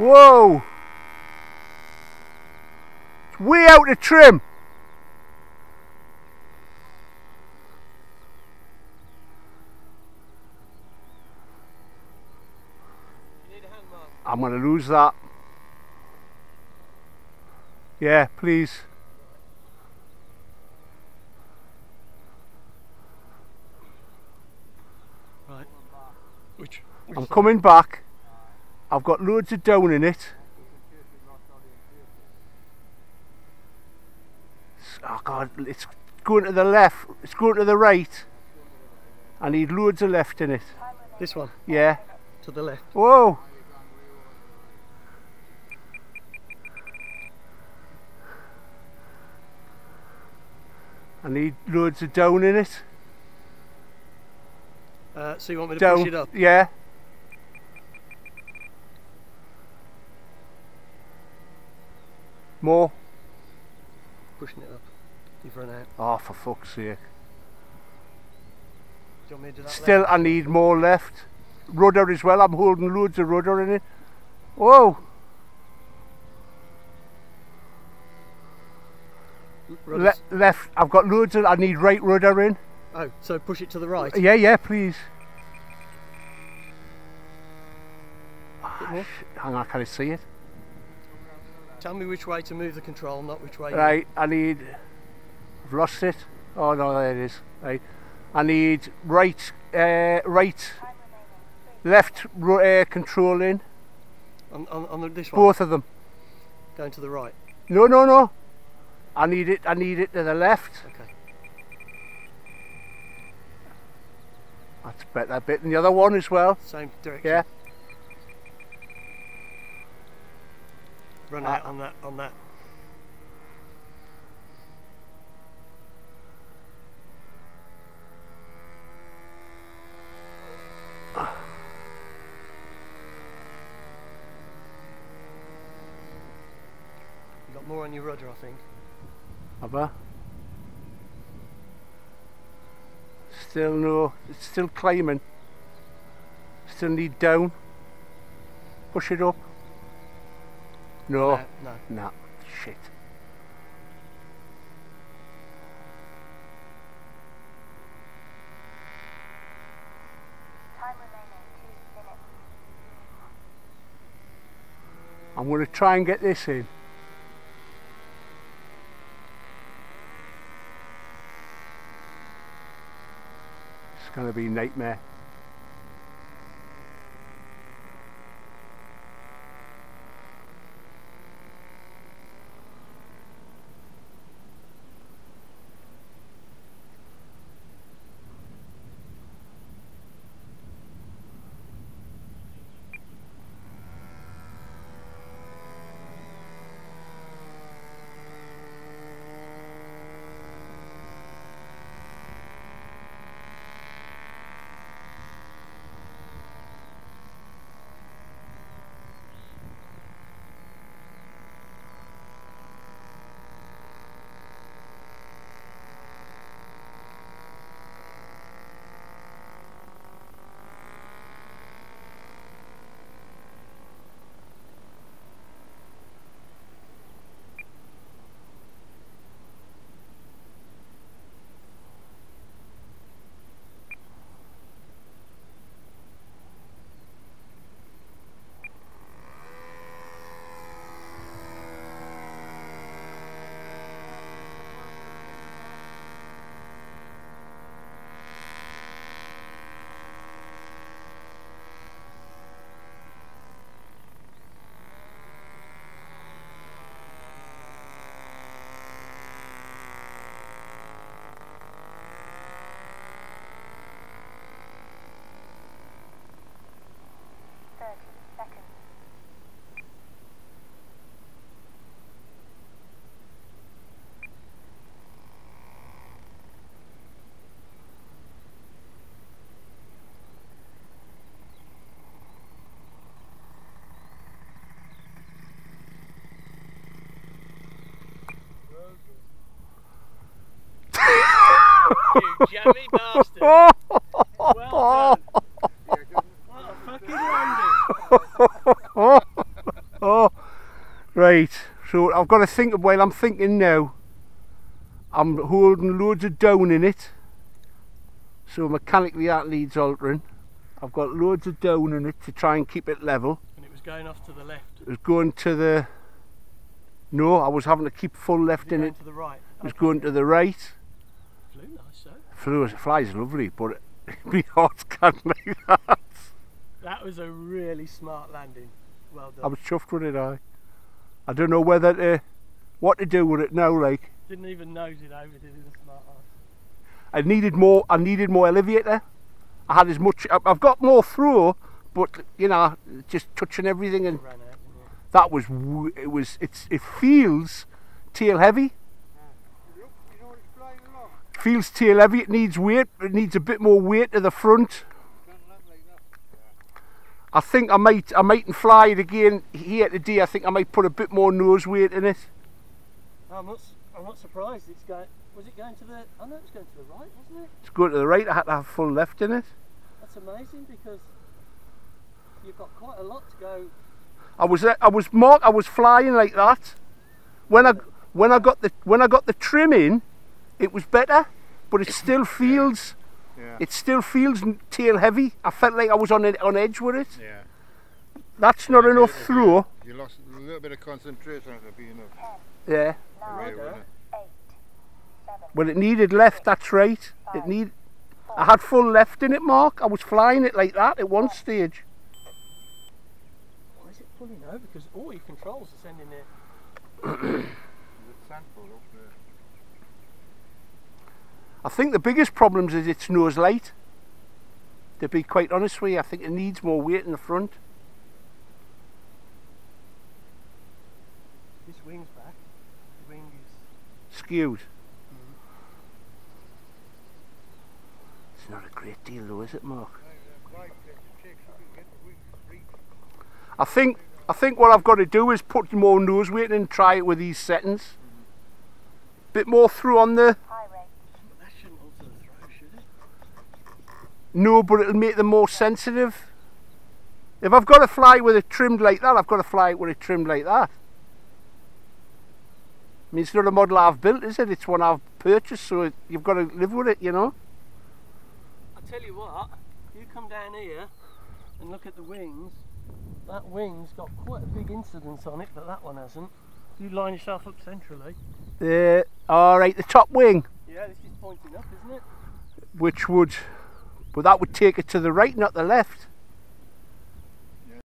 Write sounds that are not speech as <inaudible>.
Whoa! It's way out of trim. I'm going to lose that. Yeah, please. Right. Which, which I'm coming back. I've got loads of down in it. Oh God, it's going to the left. It's going to the right. I need loads of left in it. This one Yeah. to the left. Whoa. I need loads of down in it. Uh, so you want me to Down. push it up? Yeah. More. Pushing it up. You've run out. Oh, for fuck's sake. Do you want me to do that? Still, I need more left. Rudder as well. I'm holding loads of rudder in it. Whoa. left? Le- left. I've got loads of. I need right rudder in. Oh, so push it to the right. Yeah, yeah, please. Hang on, can I see it? Tell me which way to move the control, not which way. Right, I need. I've lost it. Oh no, there it is. Right, I need right, uh, right, left uh, control in. On, on, on the, this one. Both of them. Going to the right. No, no, no. I need it. I need it to the left. Okay. That's better bit than the other one as well. Same direction. Yeah. Run Uh, out on that. On that. You got more on your rudder, I think. Have I? Still no. It's still climbing. Still need down. Push it up. No. No, no. Nah. Shit. Time remaining two minutes. I'm going to try and get this in. It's going to be a nightmare. You jammy bastard. Well done. What a fucking landing. <laughs> Oh, right. So I've got to think of, well, I'm thinking now, I'm holding loads of down in it. So mechanically that needs altering. I've got loads of down in it to try and keep it level. And it was going off to the left. It was going to the, no, I was having to keep full left it in going it. to the right. It was Okay. going to the right. Flew nice, so. Flew, flies lovely, but <laughs> my heart can't <laughs> like that. That was a really smart landing. Well done. I was chuffed with it, I. I don't know whether to, what to do with it now, like. Didn't even nose it over, did he, the smart ass? I needed more. I needed more elevator. I had as much. I've got more through, but you know, just touching everything, and Ran out, didn't it? That was. It was. It's. It feels tail heavy. Feels tail heavy. It needs weight. It needs a bit more weight to the front. I think I might. I mightn't fly it again here today. I think I might put a bit more nose weight in it. I'm not, I'm not surprised it's going. Was it going to the. I know it was going to the right, wasn't it? It's going to the right. I had to have full left in it. That's amazing because you've got quite a lot to go. I was uh, I was mark I was flying like that. When I when I got the when I got the trim in, it was better, but it still feels Yeah. it still feels tail heavy. I felt like I was on on edge with it. Yeah. That's not If you- enough if you- through. You lost a little bit of concentration, it'll be enough. Yeah. Away, Okay. wouldn't it? eight, seven, Well, it needed left. That's right. It need. I had full left in it, Mark. I was flying it like that at one stage. It pulling over? Because all your controls are sending it. Is it sandful up there? I think the biggest problems is its nose light. To be quite honest with you, I think it needs more weight in the front. This wing's back. The wing is. skewed. Mm-hmm. It's not a great deal though, is it, Mark? I think I think what I've got to do is put more nose weight and try it with these settings. Bit more through on the no, but it'll make them more sensitive. If I've got to fly with it trimmed like that, I've got to fly it with it trimmed like that. I mean, it's not a model I've built, is it? It's one I've purchased, so you've got to live with it, you know. I tell you what, you come down here and look at the wings. That wing's got quite a big incidence on it, but that one hasn't. You line yourself up centrally. Uh, all right, the top wing. Yeah, this is pointing up, isn't it? which would, but that would take it to the right, not the left.